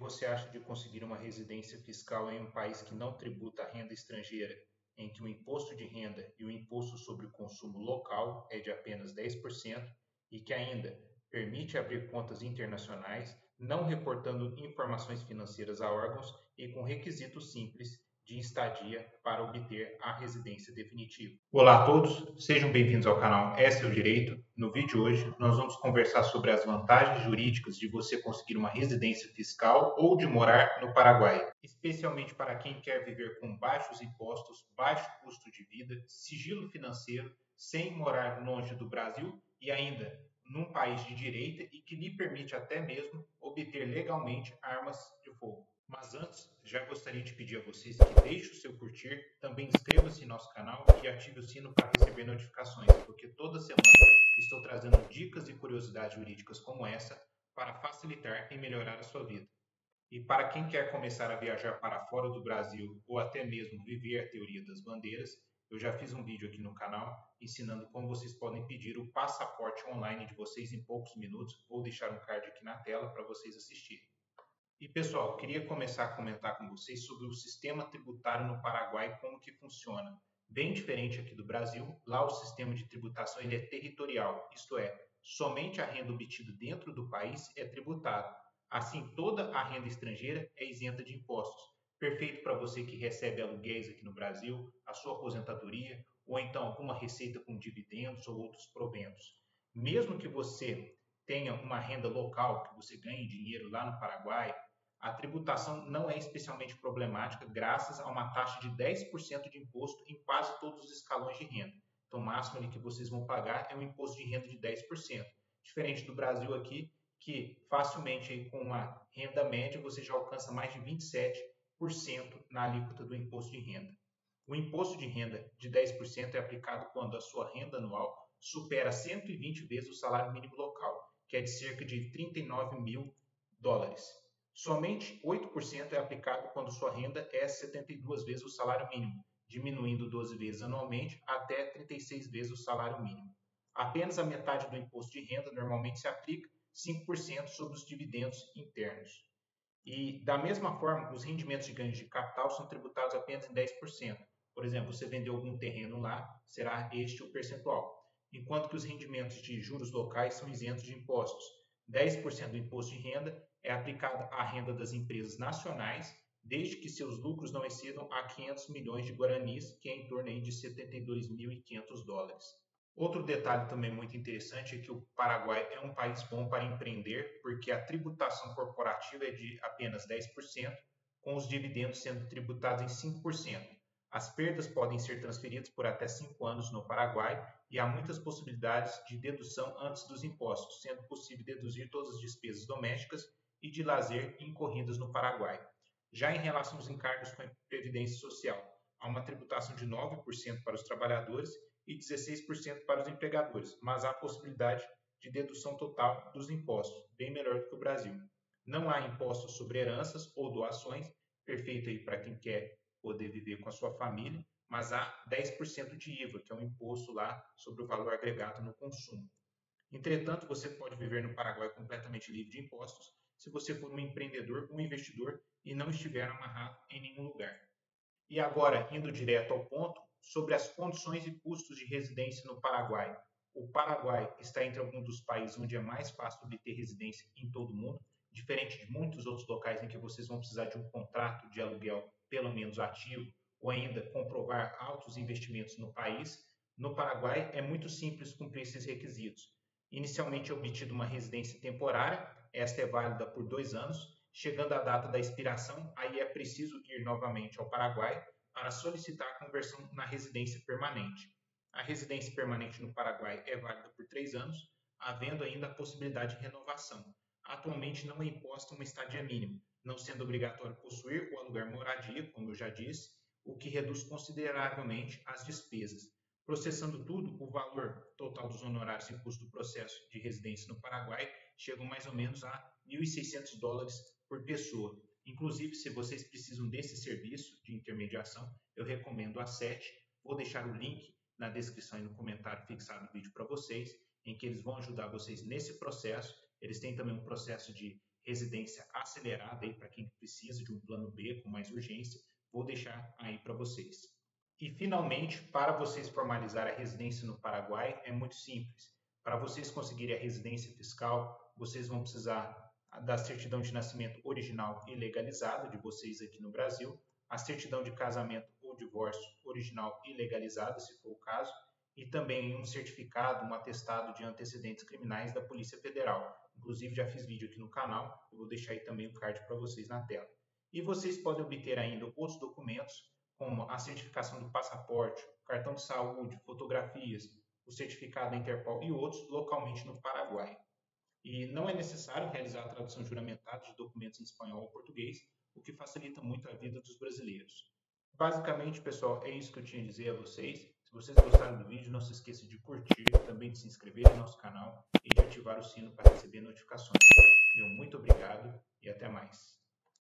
você acha de conseguir uma residência fiscal em um país que não tributa a renda estrangeira, em que o imposto de renda e o imposto sobre o consumo local é de apenas 10% e que ainda permite abrir contas internacionais, não reportando informações financeiras a órgãos e com requisitos simples de estadia para obter a residência definitiva. Olá a todos, sejam bem-vindos ao canal É Seu Direito. No vídeo de hoje, nós vamos conversar sobre as vantagens jurídicas de você conseguir uma residência fiscal ou de morar no Paraguai, especialmente para quem quer viver com baixos impostos, baixo custo de vida, sigilo financeiro, sem morar longe do Brasil e ainda num país de direita e que lhe permite até mesmo obter legalmente armas de fogo. Mas antes, já gostaria de pedir a vocês que deixem o seu curtir, também inscreva-se em nosso canal e ative o sino para receber notificações, porque toda semana estou trazendo dicas e curiosidades jurídicas como essa para facilitar e melhorar a sua vida. E para quem quer começar a viajar para fora do Brasil ou até mesmo viver a teoria das bandeiras, eu já fiz um vídeo aqui no canal ensinando como vocês podem pedir o passaporte online de vocês em poucos minutos. Vou deixar um card aqui na tela para vocês assistirem. E pessoal, queria começar a comentar com vocês sobre o sistema tributário no Paraguai, como que funciona. Bem diferente aqui do Brasil, lá o sistema de tributação ele é territorial, isto é, somente a renda obtida dentro do país é tributada. Assim, toda a renda estrangeira é isenta de impostos. Perfeito para você que recebe aluguéis aqui no Brasil, a sua aposentadoria, ou então alguma receita com dividendos ou outros proventos. Mesmo que você tenha uma renda local, que você ganhe dinheiro lá no Paraguai, a tributação não é especialmente problemática graças a uma taxa de 10% de imposto em quase todos os escalões de renda. Então, o máximo que vocês vão pagar é um imposto de renda de 10%. Diferente do Brasil aqui, que facilmente com uma renda média você já alcança mais de 27% na alíquota do imposto de renda. O imposto de renda de 10% é aplicado quando a sua renda anual supera 120 vezes o salário mínimo local, que é de cerca de 39 mil dólares. Somente 8% é aplicado quando sua renda é 72 vezes o salário mínimo, diminuindo 12 vezes anualmente até 36 vezes o salário mínimo. Apenas a metade do imposto de renda normalmente se aplica, 5% sobre os dividendos internos. E, da mesma forma, os rendimentos de ganhos de capital são tributados apenas em 10%. Por exemplo, você vendeu algum terreno lá, será este o percentual. Enquanto que os rendimentos de juros locais são isentos de impostos. 10% do imposto de renda é aplicada à renda das empresas nacionais, desde que seus lucros não excedam a 500 milhões de guaranis, que é em torno aí de 72.500 dólares. Outro detalhe também muito interessante é que o Paraguai é um país bom para empreender, porque a tributação corporativa é de apenas 10%, com os dividendos sendo tributados em 5%. As perdas podem ser transferidas por até 5 anos no Paraguai e há muitas possibilidades de dedução antes dos impostos, sendo possível deduzir todas as despesas domésticas e de lazer incorridas no Paraguai. Já em relação aos encargos com a Previdência Social, há uma tributação de 9% para os trabalhadores e 16% para os empregadores, mas há possibilidade de dedução total dos impostos, bem melhor do que o Brasil. Não há impostos sobre heranças ou doações, perfeito aí para quem quer poder viver com a sua família, mas há 10% de IVA, que é um imposto lá sobre o valor agregado no consumo. Entretanto, você pode viver no Paraguai completamente livre de impostos se você for um empreendedor, um investidor e não estiver amarrado em nenhum lugar. E agora, indo direto ao ponto, sobre as condições e custos de residência no Paraguai. O Paraguai está entre alguns dos países onde é mais fácil obter residência em todo o mundo, diferente de muitos outros locais em que vocês vão precisar de um contrato de aluguel pelo menos ativo ou ainda comprovar altos investimentos no país, no Paraguai é muito simples cumprir esses requisitos. Inicialmente obtida uma residência temporária, esta é válida por dois anos. Chegando à data da expiração, aí é preciso ir novamente ao Paraguai para solicitar a conversão na residência permanente. A residência permanente no Paraguai é válida por três anos, havendo ainda a possibilidade de renovação. Atualmente não é imposta uma estadia mínima, não sendo obrigatório possuir ou alugar moradia, como eu já disse, o que reduz consideravelmente as despesas. Processando tudo, o valor total dos honorários e custo do processo de residência no Paraguai chegam mais ou menos a 1.600 dólares por pessoa. Inclusive, se vocês precisam desse serviço de intermediação, eu recomendo a SET. Vou deixar o link na descrição e no comentário fixado do vídeo para vocês, em que eles vão ajudar vocês nesse processo. Eles têm também um processo de residência acelerada aí para quem precisa de um plano B com mais urgência, vou deixar aí para vocês. E finalmente, para vocês formalizar a residência no Paraguai, é muito simples. Para vocês conseguirem a residência fiscal, vocês vão precisar da certidão de nascimento original e legalizada de vocês aqui no Brasil, a certidão de casamento ou divórcio original e legalizada, se for o caso, e também um certificado, um atestado de antecedentes criminais da Polícia Federal. Inclusive, já fiz vídeo aqui no canal, eu vou deixar aí também o card para vocês na tela. E vocês podem obter ainda outros documentos, como a certificação do passaporte, cartão de saúde, fotografias, o certificado da Interpol e outros localmente no Paraguai. E não é necessário realizar a tradução juramentada de documentos em espanhol ou português, o que facilita muito a vida dos brasileiros. Basicamente, pessoal, é isso que eu tinha a dizer a vocês. Se vocês gostaram do vídeo, não se esqueça de curtir, também de se inscrever no nosso canal e de ativar o sino para receber notificações. Meu muito obrigado e até mais.